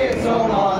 It's so hard.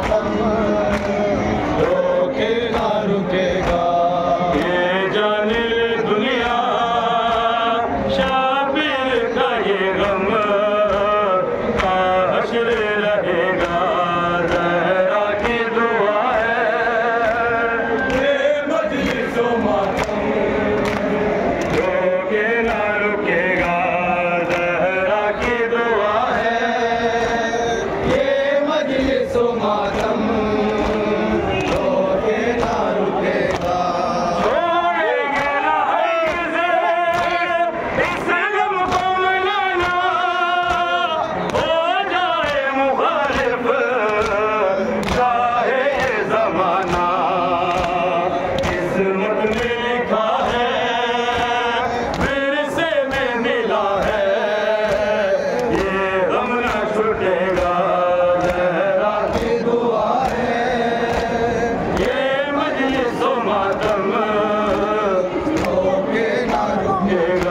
ना